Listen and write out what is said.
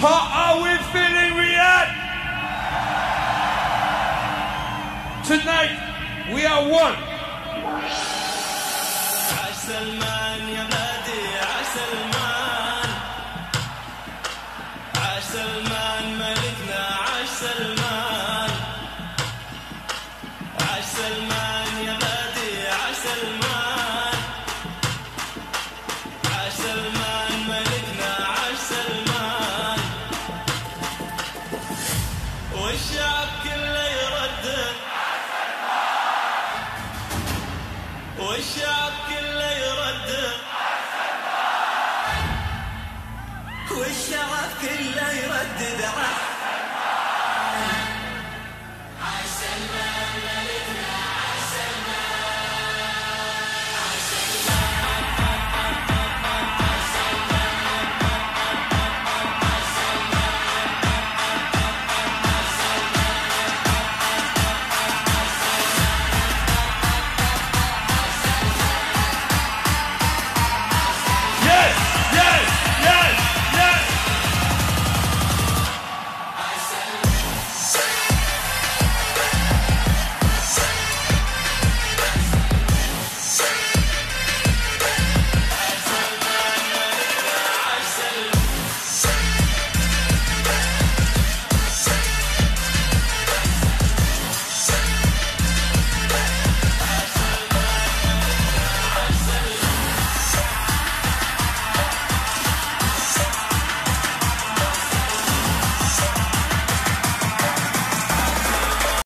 How are we feeling, Riyadh? Tonight, we are one. Salman, Malikna, Salman, Salman. والشعب كله يرد. والشعب كله يردد